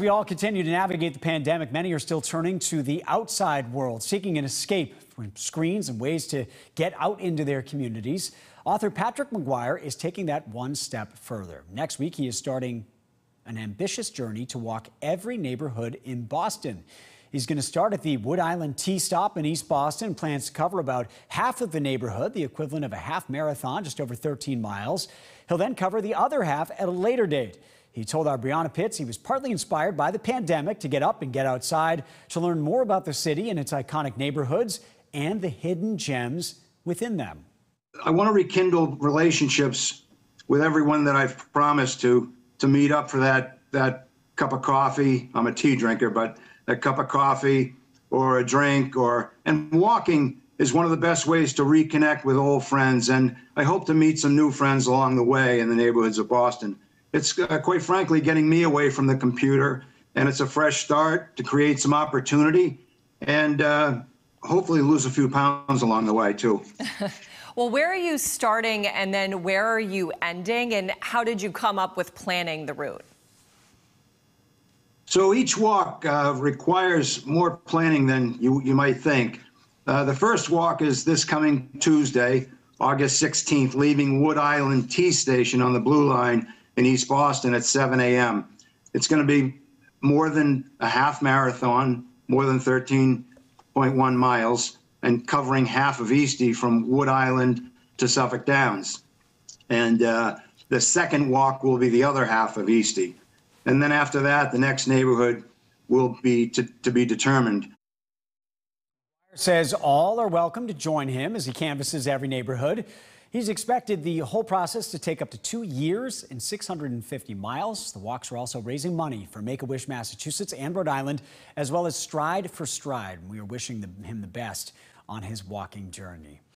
As we all continue to navigate the pandemic, many are still turning to the outside world, seeking an escape from screens and ways to get out into their communities. Author Patrick Maguire is taking that one step further. Next week, he is starting an ambitious journey to walk every neighborhood in Boston. He's going to start at the Wood Island T stop in East Boston, plans to cover about half of the neighborhood, the equivalent of a half marathon, just over 13 miles. He'll then cover the other half at a later date. He told our Brianna Pitts he was partly inspired by the pandemic to get up and get outside to learn more about the city and its iconic neighborhoods and the hidden gems within them. I want to rekindle relationships with everyone that I've promised to to meet up for that that cup of coffee. I'm a tea drinker, but a cup of coffee or a drink or and walking is one of the best ways to reconnect with old friends and I hope to meet some new friends along the way in the neighborhoods of Boston. It's uh, quite frankly getting me away from the computer, and it's a fresh start to create some opportunity and uh, hopefully lose a few pounds along the way, too. well, where are you starting and then where are you ending, and how did you come up with planning the route? So each walk uh, requires more planning than you, you might think. Uh, the first walk is this coming Tuesday, August 16th, leaving Wood Island T Station on the Blue Line in East Boston at 7 a.m. It's going to be more than a half marathon, more than 13.1 miles, and covering half of Eastie from Wood Island to Suffolk Downs. And uh, the second walk will be the other half of Eastie. And then after that, the next neighborhood will be to, to be determined. Says all are welcome to join him as he canvasses every neighborhood. He's expected the whole process to take up to two years and 650 miles. The walks are also raising money for Make a Wish Massachusetts and Rhode Island, as well as Stride for Stride. We are wishing the, him the best on his walking journey.